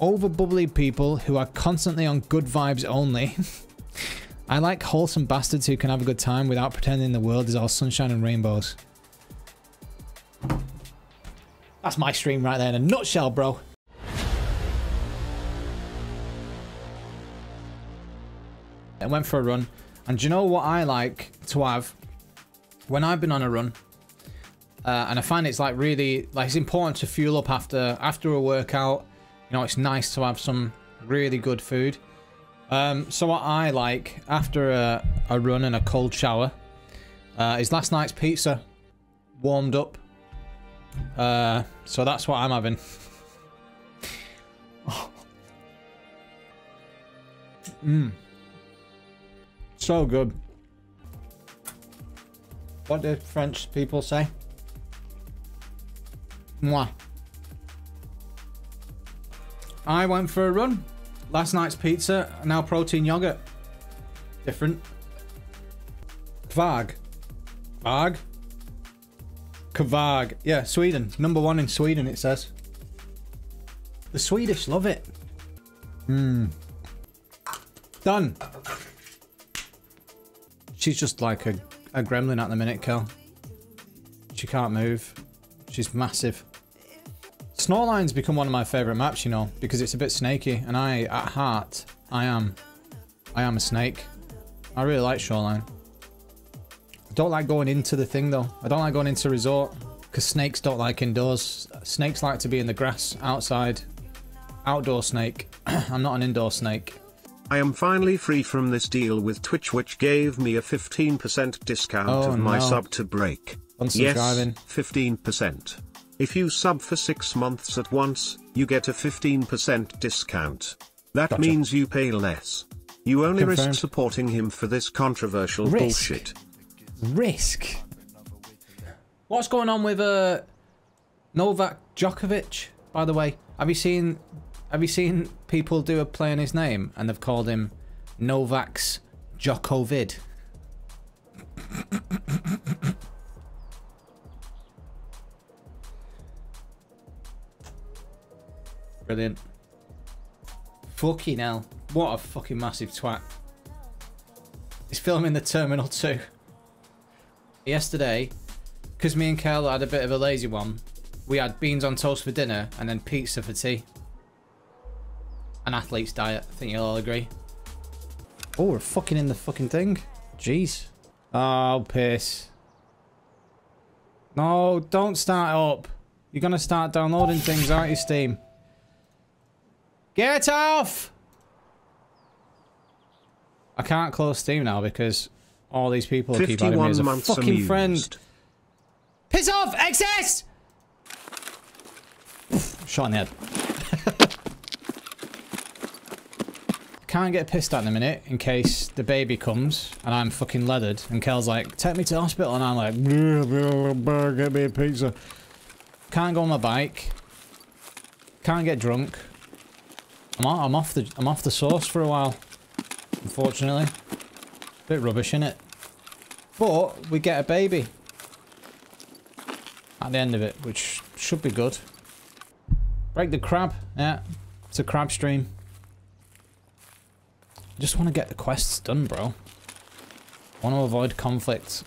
over bubbly people who are constantly on good vibes only. I like wholesome bastards who can have a good time without pretending the world is all sunshine and rainbows. That's my stream right there in a nutshell, bro. I went for a run. And do you know what I like to have when I've been on a run? Uh, and I find it's like really, like it's important to fuel up after after a workout. You know, it's nice to have some really good food. Um, so what I like after a, a run and a cold shower uh, is last night's pizza warmed up. Uh, so that's what I'm having. Mmm. So good. What did French people say? Mwah. I went for a run. Last night's pizza, now protein yogurt. Different. Kvarg. Kvarg? Kvarg. Yeah, Sweden. Number one in Sweden, it says. The Swedish love it. Mmm. Done. She's just like a, a gremlin at the minute, Kel. She can't move. She's massive. Shoreline's become one of my favourite maps, you know, because it's a bit snaky, and I, at heart, I am. I am a snake. I really like Shoreline. I don't like going into the thing, though. I don't like going into resort, because snakes don't like indoors. Snakes like to be in the grass, outside. Outdoor snake. I'm not an indoor snake. I am finally free from this deal with Twitch which gave me a 15% discount Oh, of my no. sub to break. Yes, 15%. If you sub for 6 months at once, you get a 15% discount. That Gotcha. means you pay less. You only Confirmed. risk supporting him for this controversial Risk? bullshit. Risk. What's going on with uh Novak Djokovic? By the way, have you seen have you seen people do a play on his name and they've called him Novax Djokovid? Brilliant. Fucking hell. What a fucking massive twat. He's filming the Terminal 2. Yesterday, because me and Kel had a bit of a lazy one, we had beans on toast for dinner and then pizza for tea. An athlete's diet, I think you'll all agree. Oh, we're fucking in the fucking thing. Jeez. Oh, piss. No, don't start up. You're gonna start downloading things, aren't you, Steam? Get off! I can't close Steam now because all these people keep adding me as a fucking amused. friend. Piss off! Excess! Shot in the head. Can't get pissed at in a minute in case the baby comes and I'm fucking leathered and Kel's like, take me to the hospital and I'm like, get me a pizza. Can't go on my bike. Can't get drunk. I'm off, the I'm off the sauce for a while. Unfortunately. Bit rubbish, in it. But we get a baby. At the end of it, which should be good. Break the crab. Yeah. It's a crab stream. Just want to get the quests done, bro. want to avoid conflict.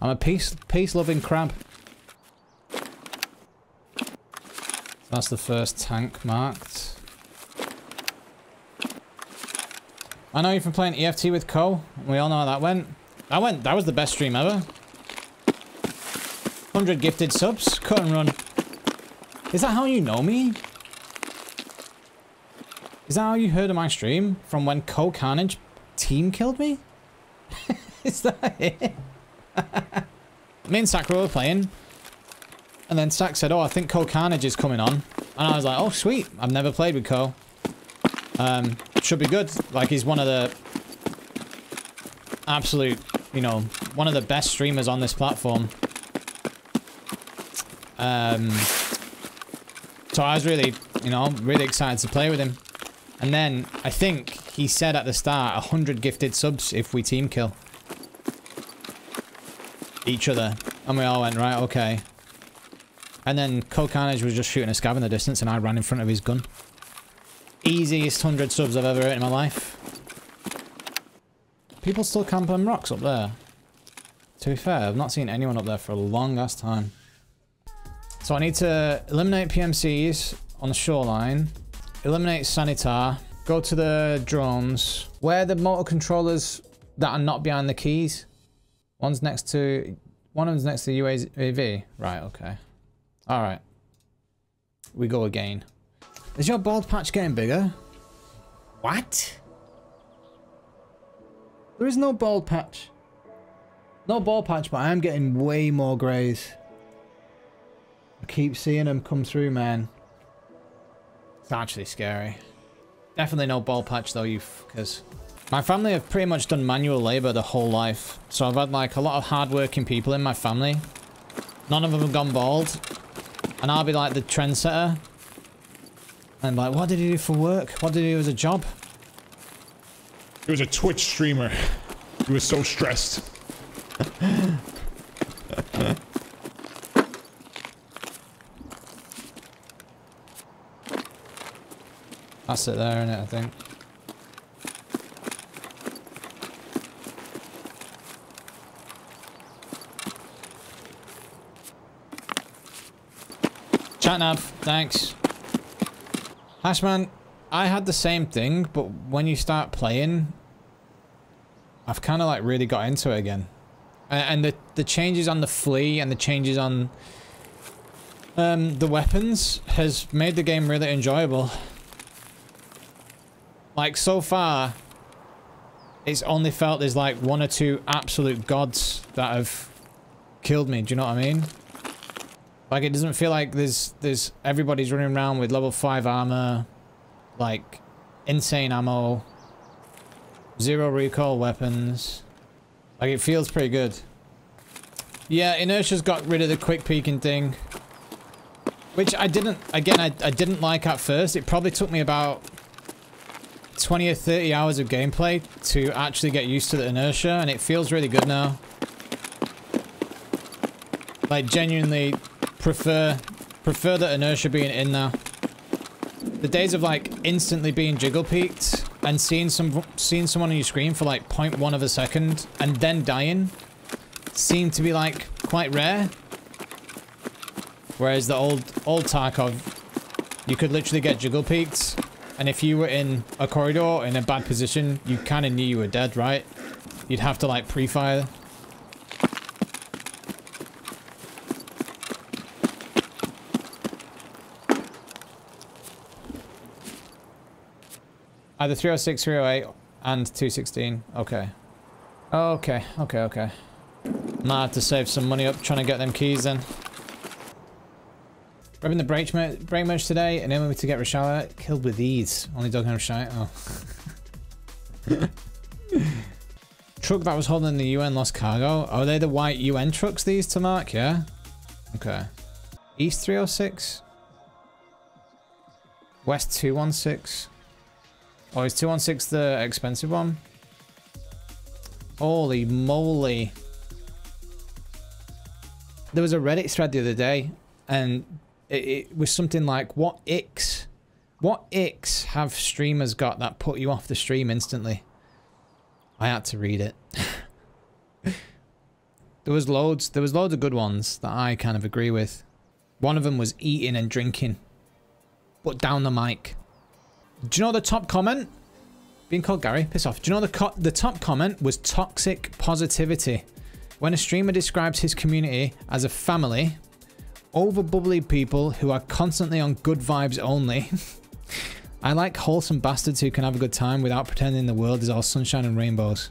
I'm a peace peace loving crab. That's the first tank marked. I know you've been playing EFT with Cole. We all know how that went. That went. That was the best stream ever. 100 gifted subs. Cut and run. Is that how you know me? Is that how you heard of my stream? From when Cole Carnage team killed me? Is that it? me and Sakura were playing. And then Sak said, oh, I think Cole Carnage is coming on. And I was like, oh, sweet. I've never played with Cole. Um, should be good. Like, he's one of the absolute, you know, one of the best streamers on this platform. Um, so I was really, you know, really excited to play with him. And then I think he said at the start, 100 gifted subs if we team kill each other. And we all went, right, okay. And then Co Carnage was just shooting a scav in the distance and I ran in front of his gun. Easiest 100 subs I've ever hit in my life. People still camp on rocks up there. To be fair, I've not seen anyone up there for a long ass time. So I need to eliminate PMCs on the shoreline, eliminate Sanitar, go to the drones. Where the motor controllers that are not behind the keys? One's next to, one of them's next to the UAV. Right, okay. All right. We go again. Is your bald patch getting bigger? What? There is no bald patch. No bald patch, but I am getting way more greys. I keep seeing them come through, man. It's actually scary. Definitely no bald patch though, you because my family have pretty much done manual labor the whole life. So I've had like a lot of hardworking people in my family. None of them have gone bald. And I'll be like the trendsetter. And like, what did he do for work? What did he do as a job? He was a Twitch streamer. He was so stressed. That's it there, isn't it, I think. Chatnav, thanks. Hashman, I had the same thing, but when you start playing, I've kind of like really got into it again. And the, the changes on the flea and the changes on um, the weapons has made the game really enjoyable. Like, so far, it's only felt there's like one or two absolute gods that have killed me. Do you know what I mean? Like, it doesn't feel like there's, there's, everybody's running around with level 5 armor, like, insane ammo, zero recoil weapons. Like, it feels pretty good. Yeah, Inertia's got rid of the quick peeking thing. Which I didn't, again, I, I didn't like at first. It probably took me about 20 or 30 hours of gameplay to actually get used to the inertia, and it feels really good now. Like, genuinely prefer prefer that inertia being in there. The days of like instantly being jiggle peeked and seeing some seeing someone on your screen for like 0.1 of a second and then dying seem to be like quite rare. Whereas the old old Tarkov, you could literally get jiggle peeked, and if you were in a corridor in a bad position, you kind of knew you were dead, right? You'd have to like pre-fire. Uh, Either 306, 308, and 216. Okay. Okay, okay, okay. Might have to save some money up trying to get them keys then. Grabbing the brake, brake merge today, and then we to get Reshala killed with ease. Only dog and Reshala. Oh. Truck that was holding the UN lost cargo. Are they the white UN trucks these to mark? Yeah. Okay. East 306. West 216. Oh, is 216 the expensive one? Holy moly. There was a Reddit thread the other day, and it, it was something like, what icks? What icks have streamers got that put you off the stream instantly? I had to read it. there was loads, there was loads of good ones that I kind of agree with. One of them was eating and drinking. But down the mic. Do you know the top comment? Being called Gary, piss off. Do you know the the top comment was toxic positivity. When a streamer describes his community as a family, over bubbly people who are constantly on good vibes only. I like wholesome bastards who can have a good time without pretending the world is all sunshine and rainbows.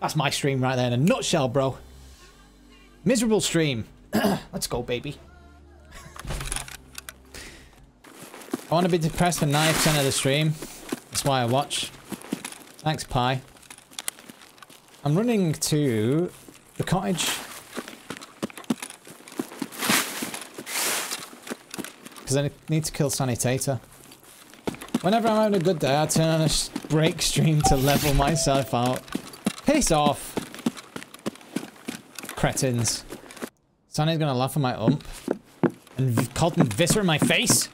That's my stream right there in a nutshell, bro. Miserable stream. Let's go, baby. I want to be depressed for 90% of the stream. That's why I watch. Thanks, Pi. I'm running to the cottage. Because I need to kill Sanitator. Whenever I'm having a good day, I turn on a break stream to level myself out. Piss off! Cretins. Sanny's gonna laugh at my ump. And called me Visser in my face?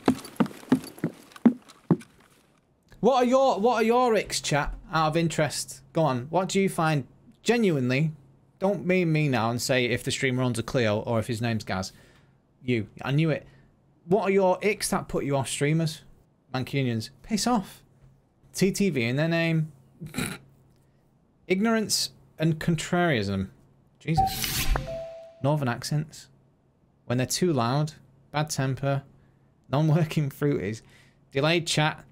What are your What are your icks, chat? Out of interest, go on. What do you find genuinely? Don't mean me now and say if the streamer owns a Clio or if his name's Gaz. You, I knew it. What are your icks that put you off streamers? Mancunians, piss off. TTV in their name. Ignorance and contrarianism. Jesus. Northern accents. When they're too loud. Bad temper. Non-working fruities. Delayed chat.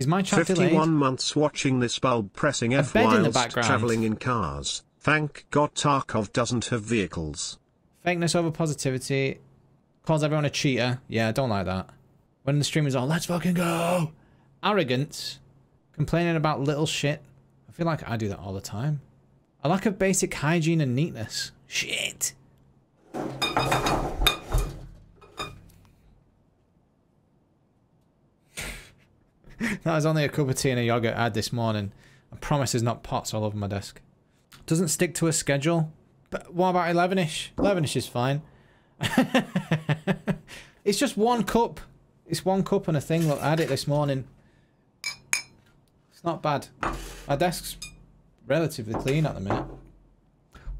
Is my chat 51 delayed? months watching this bulb pressing F bed in the whilst background. traveling in cars. Thank God Tarkov doesn't have vehicles. Fakeness over positivity. Calls everyone a cheater. Yeah, I don't like that. When the stream is on, let's fucking go. Arrogance. Complaining about little shit. I feel like I do that all the time. A lack of basic hygiene and neatness. Shit. that was only a cup of tea and a yogurt I had this morning. I promise there's not pots all over my desk. Doesn't stick to a schedule. But what about 11ish? 11ish is fine. it's just one cup. It's one cup and a thing. Look, I had it this morning. It's not bad. My desk's relatively clean at the minute.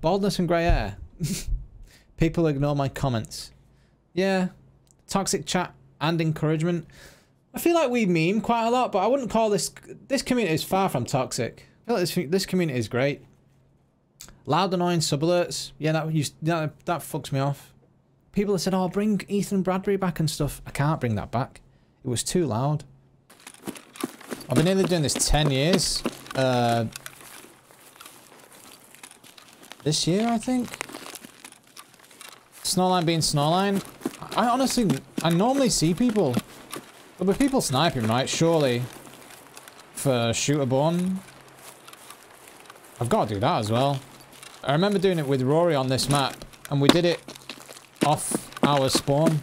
Baldness and grey hair. People ignore my comments. Yeah. Toxic chat and encouragement. I feel like we meme quite a lot, but I wouldn't call this... This community is far from toxic. I feel like this, this community is great. Loud annoying sub alerts. Yeah, that, that, that fucks me off. People have said, oh, bring Ethan Bradbury back and stuff. I can't bring that back. It was too loud. I've been nearly doing this 10 years. Uh, this year, I think. Snowline being Snowline. I honestly, I normally see people. There'll be people sniping, right? Surely. For Shooter Born. I've got to do that as well. I remember doing it with Rory on this map. And we did it off our spawn.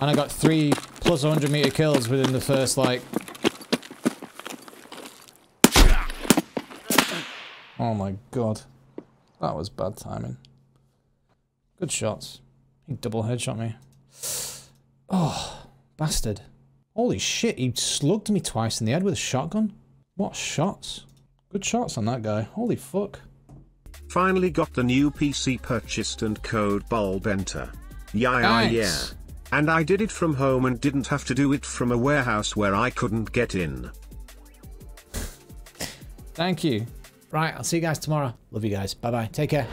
And I got three plus 100 meter kills within the first, like... Oh my god. That was bad timing. Good shots. He double headshot me. Oh, bastard. Holy shit, he slugged me twice in the head with a shotgun. What shots? Good shots on that guy. Holy fuck. Finally got the new PC purchased and code bulb enter. Yeah, yeah, yeah. And I did it from home and didn't have to do it from a warehouse where I couldn't get in. Thank you. Right, I'll see you guys tomorrow. Love you guys. Bye bye. Take care.